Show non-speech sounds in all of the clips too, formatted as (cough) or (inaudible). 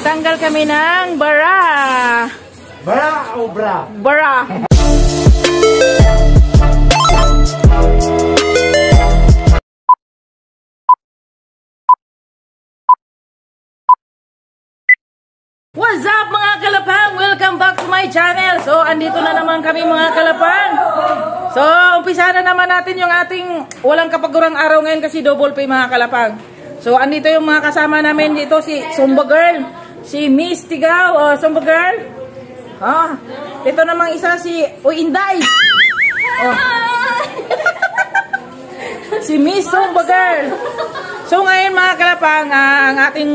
Nagtanggal kami ng bara. Bra o bra? Bara. What's up mga kalapang? Welcome back to my channel. So, andito na naman kami mga kalapang. So, umpisa na naman natin yung ating walang kapagurang araw ngayon kasi double pay mga kalapang. So, andito yung mga kasama namin dito si Zumba Girl, si Miss Tigaw, o Zumba Girl. Ah, ito namang isa si Uy Inday. Oh. (laughs) si Miss Zumba Girl. So ngayon mga kalapang, ah, ang ating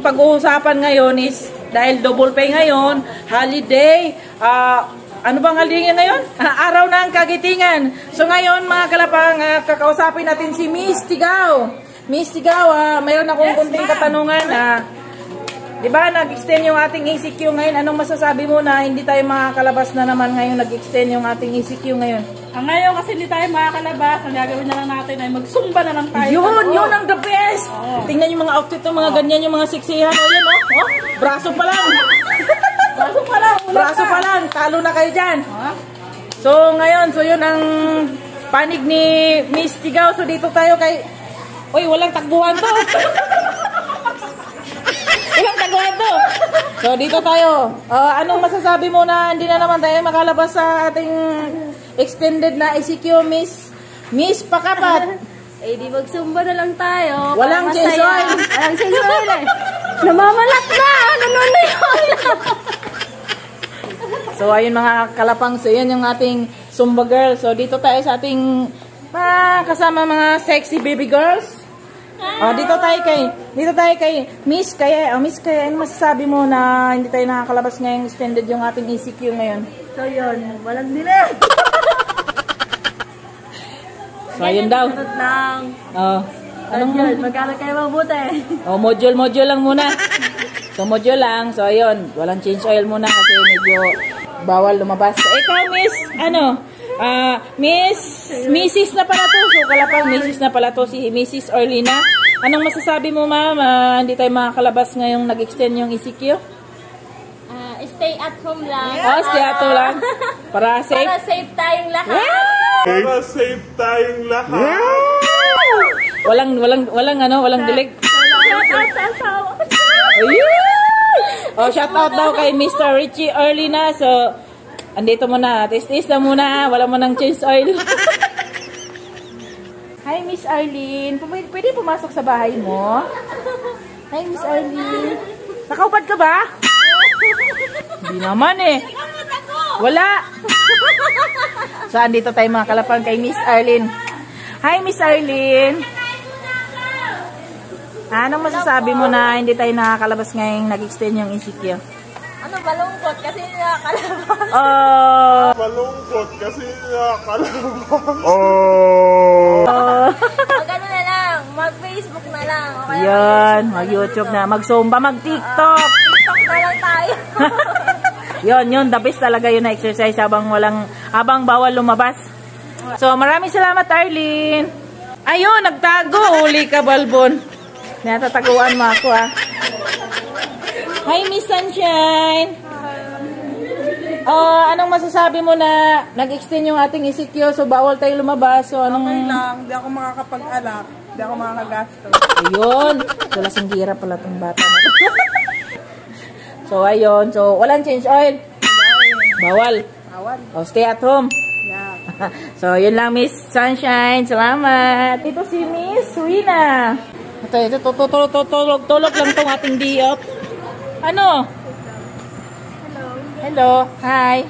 pag-uusapan ngayon is dahil double pay ngayon, holiday, ah, ano bang holiday ngayon? (laughs) Ah, araw ng kagitingan. So ngayon mga kalapang, ah, kakausapin natin si Miss Tigaw. Miss Tigaw, ah, mayroon akong kunting katanungan. Ah, Di ba, nag-extend yung ating ECQ ngayon. Anong masasabi mo na hindi tayo makakalabas na naman ngayon nag-extend yung ating ECQ ngayon? Ang ngayon kasi hindi tayo makakalabas, ang gagawin na lang natin ay magsumba na lang tayo. Yun, yun ang the best! Tingnan yung mga outfit ng mga ganyan, yung mga siksihan. O yun, oh, oh, braso pa lang. (laughs) Baso pa lang, braso pa lang, talo na kayo dyan. Ha? So, ngayon, so yun ang panig ni Miss Tigaw. So, dito tayo kay... Uy, walang takbuhan to. (laughs) to. (laughs) So, dito tayo. Ah, anong masasabi mo na hindi na naman tayo makalabas sa ating extended na ECQ, Miss Miss Pakapat? (laughs) Eh di magsumba na lang tayo. Walang change oil. Walang change oil eh. Namamalat na! Ganun na yun! (laughs) So, ayun mga kalapang. So, yan yung ating Zumba girl. So, dito tayo sa ating mga kasama mga sexy baby girls. Oh, dito tayo kay dito tayo kay Miss Kaya. Oh, Miss Kaya, ano masasabi mo na hindi tayo nakakalabas ngayong extended yung ating ECQ ngayon? So yun, walang delay. (laughs) So, ayun daw. Lang. Oh. Anong yun? Magkano kayo mabuti? Oh, module module lang muna. So, module lang. So, ayun. Walang change oil muna kasi medyo bawal lumabas. So, ikaw, Miss, ano? Ah, Miss, Mrs. na pala to. So, kalapang Mrs. na pala to si Mrs. Orlina. Anong masasabi mo, ma'am? Ah, hindi tayo makakalabas ngayong nag-extend yung ECQ? Ah, stay at home lang. Oh, stay ato lang. (laughs) Para safe. Para safe tayong lahat. Para safe tayong lahat. Walang, walang, walang, ano, walang dilig. Shout out sa asawa ko. Ayun! Oh, shout out daw kay Mr. Richie Orlina. So, andito muna. Tis-tis na muna. Wala mo ng change oil. (laughs) Hi, Miss Arlene. Pwede, pwede pumasok sa bahay mo? Hi, Miss Arlene. Nakaupad ka ba? Hindi naman eh. Wala. So, andito tayo mga kalapang kay Miss Arlene. Hi, Miss Arlene. Anong masasabi mo na hindi tayo nakakalabas ngayong nag-extend yung ECQ? Ano, malungkot kasi nakakalabas. (laughs) Oh! Malungkot kasi nakakalabang. Oh! Mag ano na lang, mag-Facebook na lang. O kaya Yan, mag-YouTube na, mag-Zumba, mag-TikTok. TikTok na lang tayo. (laughs) Yon, yun, the best talaga yun na exercise habang walang, habang bawal lumabas. So, maraming salamat, Arlene. Ayun, nagtago. Uli ka, Balbon. Natataguan mo ako, ah. Hi, Miss Sunshine. Oh, anong masasabi mo na nag-extend yung ating ECQ so bawal tayo lumabas so anong Okay lang, hindi ako makakapag-alak. Hindi ako makakagasto. Ayun. So, lasinggira pala tong bata na so, ayun. So, walang change oil. Bawal. Bawal. O, stay at home. Yeah. (laughs) so, yun lang, Miss Sunshine. Salamat. Ito si Miss Wina. Ito, ito, tutulog, tutulog, tulog lang tong ating diop. Ano? Hello. Hello. Hi.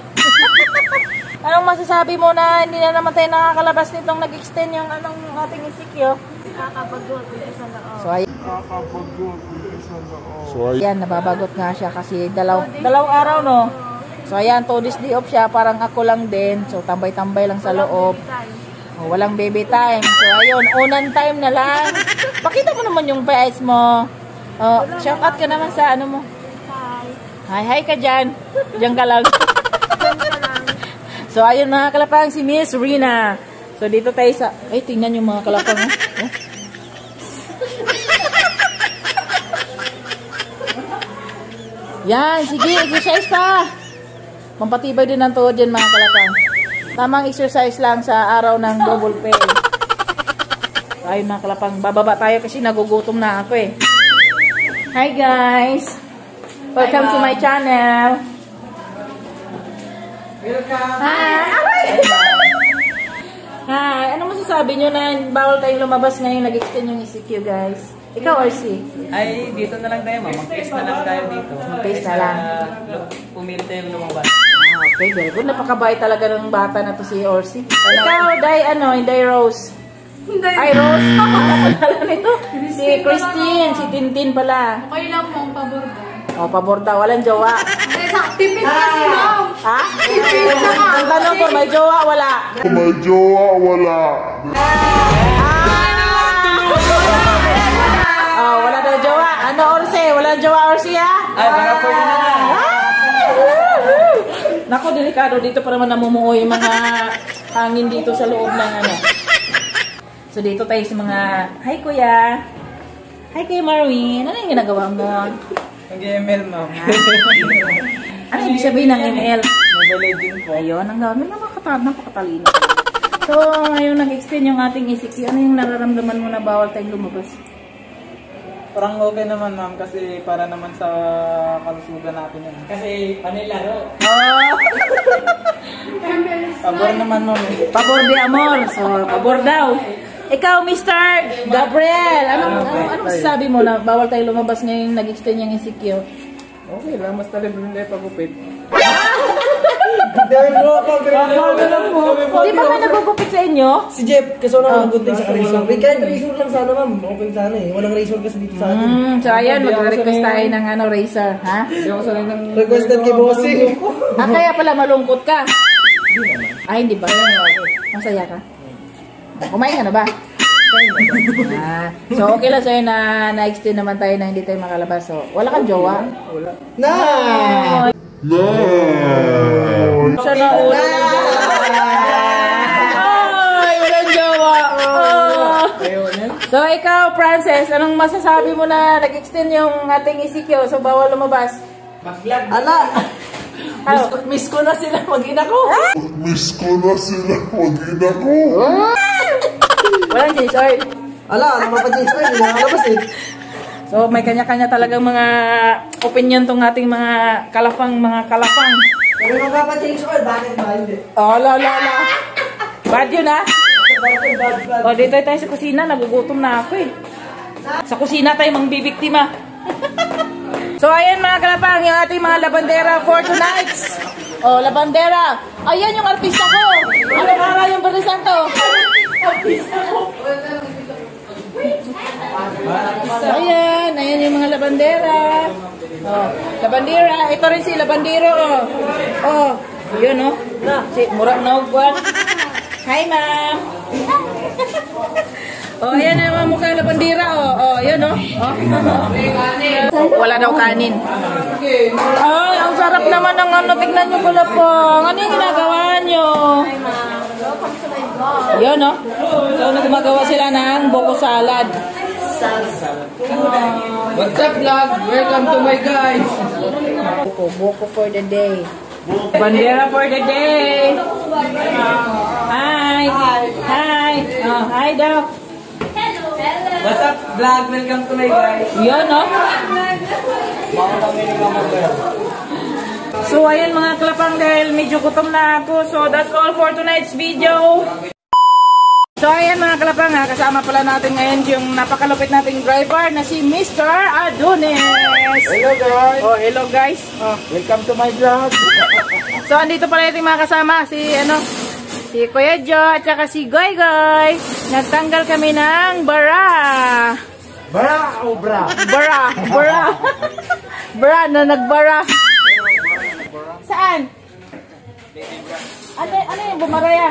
(laughs) Anong masasabi mo na hindi na naman tayo nakakalabas nitong nag-extend yung anong ating sa loob. So, ay Nakakapag-work sa loob. So, Ayan, nababagot nga siya kasi dalaw, dalawang araw, no? So, ayan, two days day off siya. Parang ako lang din. So, tambay-tambay lang sa loob. Oh, walang baby time. So, ayun, unan time na lang. Pakita mo naman yung face mo. Oh, shout out ka naman sa ano mo. Hi. Hi, ka dyan. Diyan ka lang. so, ayun mga kalapang, si Miss Rina. So, dito tayo sa... Ay, tingnan yung mga kalapang. Oh. Yan, sige, exercise pa. Pampatibay din ang tuhod yan mga kalapang. Tamang exercise lang sa araw ng double pay. Tayo mga kalapang, bababa tayo kasi nagugutom na ako eh. Hi guys! Welcome to my channel. Welcome. Hi! Hi! Ano masasabi nyo na bawal tayong lumabas ngayon nag-extend yung ECQ guys? Ikaw, RC? Ay, dito na lang tayo, ma'am. Mag-test na lang tayo dito. Mag-test na lang. Pumili tayong lumabas. Ah, okay, very good. Napakabait talaga ng bata na to si Orsi. Ikaw, Day, ano, Day Rose. Ay, Rose. (laughs) Ano pala nito? Si Christine, si Tintin pala. Okay lang po, pabor ba? O, pabor daw. Walang jowa. Tipid kasi, ma'am. Ha? Ang tanong ko, may jowa, wala. May jowa, wala. Oh, wala daw jowa. Ano, Orsi? Walang jowa, Orsi, ha? Ay, baka pwede na lang. Nako, delikado dito pa naman namumuo yung mga hangin dito sa loob ng ano. So, dito tayo sa mga, Hi, Kuya. Hi, Kuya Marwin. Ano yung ginagawa mo? Nag-ML, ma'am. (laughs) Ano ibig sabihin ng ML? Mobile Legend po. Ayun, ang gamit na napakatalino. So, ngayon nag-extend yung ating ECQ. Ano yung nararamdaman mo na bawal tayong lumabas? Parang okay naman, ma'am, kasi para naman sa kalusugan natin yan. Kasi panilaro. Oh! (laughs) Pabor naman, ma'am. Pabor de amor. So, pabor daw. Ikaw, Mr. Gabriel, anong, ano, ano masasabi mo na bawal tayong lumabas ngayon nag-extend yung ECQ? Okay lang, mas talagang hindi pagupit. Dahil mo ako, Di ba may nagugupit sa inyo? Si Jeff, kasi wala nang gunting sa razor. May kahit razor lang sana ma'am, okay sana eh. Walang razor kasi dito sa atin. Hmm, so ayan, magre-request tayo ng ano, racer, ha? Hindi ako sanay ng... Requested kay Bossing. Ah, kaya pala malungkot ka? Ay, hindi ba? Masaya ka? Kumain ka na ba? Ah, so okay lang sa'yo na na-extend naman tayo na hindi tayo makalabas. So, wala kang jowa? Na! Siya na ulo ng jowa. Ay, walang jowa. Oh. So ikaw, Frances, anong masasabi mo na nag-extend yung ating ECQ? So bawal lumabas? Ala! (laughs) Miss ko, miss ko na sila mag-ina ko. Miss ko na sila mag-ina ko. Walang change oil. Ala, ano mapapansin ko, hindi nakalabas eh. So may kanya-kanya talagang mga opinion tong ating mga kalapang, mga kalapang. Pero mapapansin ko, bakit ba hindi? Oh, la la la. Bad yun ah. O, dito tayo sa kusina. Nagugutom na ako eh. Sa kusina tayo mang bibiktima. so, ayan mga kalapang, yung ating mga labandera for tonight. Oh, labandera. Ayan yung artista ko. Ano para yung Bernie Santo? Ayan, ayan yung mga labandera. Oh, labandera. Ito rin si labandero. Oh, oh yun oh. Si Murag na ugwan. Hi, ma'am. oh, ayan ang mga mukha labandera. Oh, oh, yun oh. oh. Wala daw kanin. Ay, ang sarap naman ng ano. Tignan nyo pala po. Ano yung ginagawa nyo? Yun oh. So, gumagawa sila ng boko salad. What's up, vlog? Welcome to my guys. Boko, boko for the day. Bandera for the day. Hi. Hi. Oh, hi daw. What's up, vlog? Welcome to my guys. Yun, no? Mga kami ni Mama Girl. So, ayan mga klapang dahil medyo gutom na ako. So, that's all for tonight's video. So, ayan mga kalapang ha, kasama pala natin ngayon yung napakalupit nating driver na si Mr. Adonis. Hello guys! Oh, hello guys. Oh. Welcome to my vlog! (laughs) So, andito pala yung mga kasama, si ano, si Kuya Jo at saka si Goy Goy. Nagtanggal kami ng bara. Bara o bra? Bara, bara. (laughs) Bra na nagbara. Saan? Ano, ano yung bumaraya?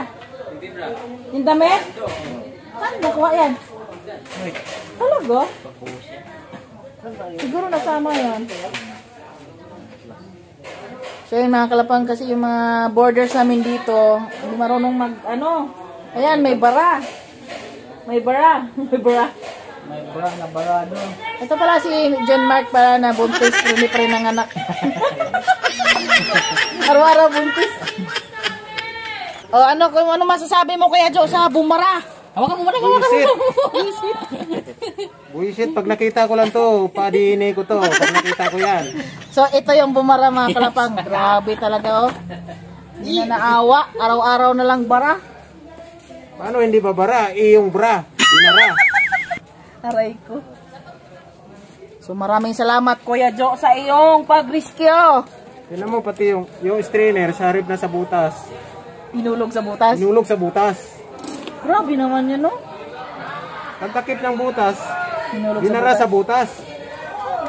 Yung damit? Saan nakuha yan? Talaga? Siguro nasama yan. So yung mga kalapang kasi yung mga borders namin dito, hindi marunong mag, ano, ayan, may bara. May bara. (laughs) May bara. May bra na barado. Ito pala si John Mark pala na buntis, hindi pa rin ang anak. (laughs) (laughs) Araw-araw buntis. O ano, kung ano masasabi mo kaya Jo sa bumara? Hawakan mo muna, hawakan mo. Buisit. Buisit, pag nakita ko lang to, padini ko to. Pag nakita ko yan. So ito yung bumara mga kalapang. Grabe talaga oh. Hindi na naawa. Araw-araw na lang bara. Paano hindi babara? Eh, yung bra. Binara. Aray ko. So maraming salamat Kuya Jo sa iyong pag-rescue. Tignan mo pati yung, yung strainer sa harip na sa butas. Inulog sa butas. Inulog sa butas. Grabe naman yun no. Pagtakip ng butas, Inulog sa binara butas. sa butas.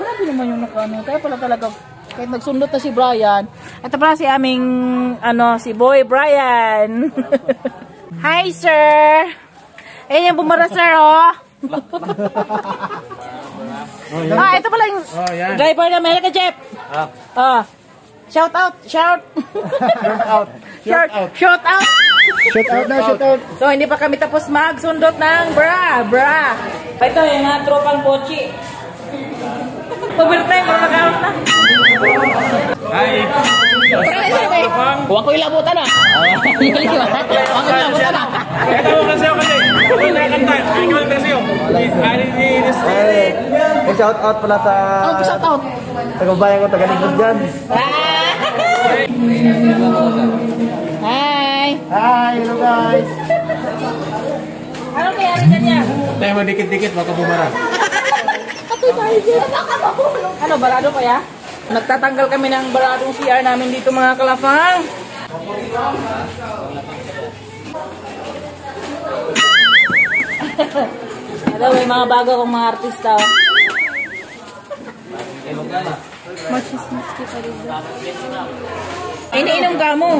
Grabe naman yung nakano. Kaya pala talaga, kahit nagsundot na si Brian. Ito pala si aming, ano, si Boy Brian. (laughs) Hi, sir! Ayan yung bumara, sir, oh. ah, ito pala yung Oh, yan. driver na America Jeep. Ah. Ah. Shout out, shout. out. shout, shout out. Shoot out na, shoot out. So, hindi pa kami tapos magsundot ng bra, bra. Ito, yung mga tropang pochi. Overtime, para mag-out na. Hi. Huwag ko ilabutan ah. Huwag ko ilabutan ah. Ito mo kasi ako kasi. Ako na kanta. Ikaw ang kasi Eh, shout out pala sa Ano shout out? tagubayan ko, taga-ligod dyan. Hi! Hi, hello guys. Ano kaya rin niya? Tayo mo dikit-dikit, baka bumara. Ano, barado kaya? Nagtatanggal kami ng baradong CR namin dito mga kalafang. Hello, may mga bago akong mga artista. Oh. Iniinom ka mo.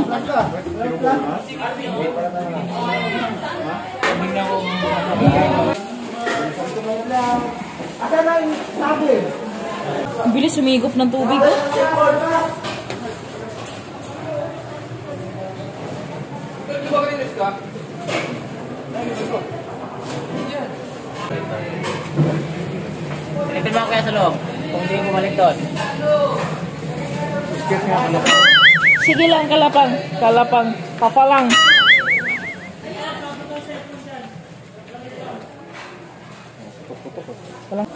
Ang bilis sumigop ng tubig. Oh. Silipin mo kaya sa loob. Kung hindi bumalik doon. Sige lang, kalapang. Kalapang. Papalang.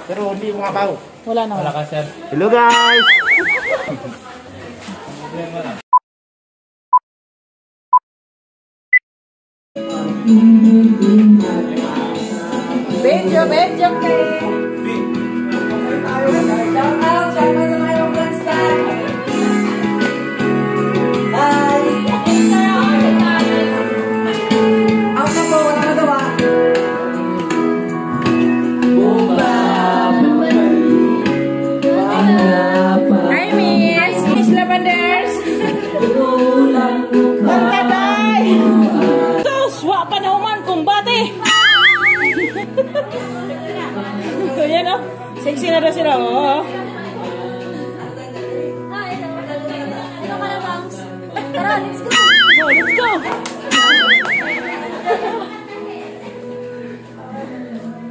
Pero hindi mo kapaw. Wala na. Wala ka sir. Hello guys. Medyo, medyo kayo. Sexy na daw sila, oh. Ka na, Bangs? Tara, let's go! Oh, let's go!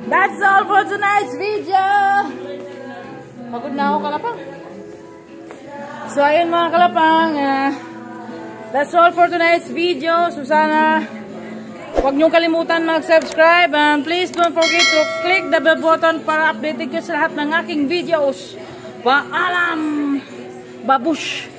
That's all for tonight's video! Pagod na ako, kalapang. So, ayun mga kalapang. ah, that's all for tonight's video. So, sana huwag niyong kalimutan mag-subscribe and please don't forget to click the bell button para updated kayo sa lahat ng aking videos. Paalam! Babush!